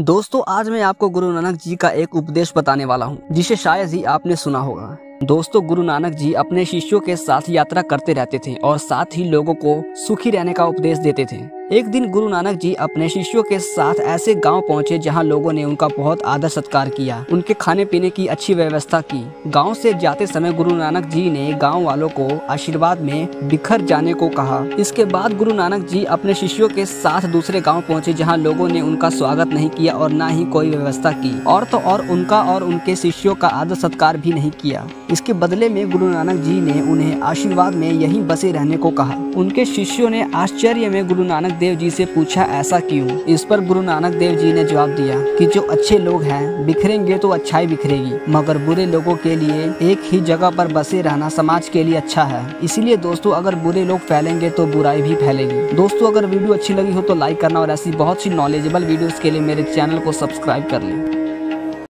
दोस्तों, आज मैं आपको गुरु नानक जी का एक उपदेश बताने वाला हूँ, जिसे शायद ही आपने सुना होगा। दोस्तों, गुरु नानक जी अपने शिष्यों के साथ यात्रा करते रहते थे और साथ ही लोगों को सुखी रहने का उपदेश देते थे। एक दिन गुरु नानक जी अपने शिष्यों के साथ ऐसे गाँव पहुँचे जहाँ लोगों ने उनका बहुत आदर सत्कार किया। उनके खाने पीने की अच्छी व्यवस्था की। गाँव से जाते समय गुरु नानक जी ने गाँव वालों को आशीर्वाद में बिखर जाने को कहा। इसके बाद गुरु नानक जी अपने शिष्यों के साथ दूसरे गाँव पहुँचे जहाँ लोगों ने उनका स्वागत नहीं किया और न ही कोई व्यवस्था की। और तो और उनका और उनके शिष्यों का आदर सत्कार भी नहीं किया। इसके बदले में गुरु नानक जी ने उन्हें आशीर्वाद में यहीं बसे रहने को कहा। उनके शिष्यों ने आश्चर्य में गुरु नानक देव जी से पूछा, ऐसा क्यों? इस पर गुरु नानक देव जी ने जवाब दिया कि जो अच्छे लोग हैं, बिखरेंगे तो अच्छाई बिखरेगी, मगर बुरे लोगों के लिए एक ही जगह पर बसे रहना समाज के लिए अच्छा है। इसीलिए दोस्तों, अगर बुरे लोग फैलेंगे तो बुराई भी फैलेगी। दोस्तों, अगर वीडियो अच्छी लगी हो तो लाइक करना और ऐसी बहुत सी नॉलेजेबल वीडियो के लिए मेरे चैनल को सब्सक्राइब कर लें।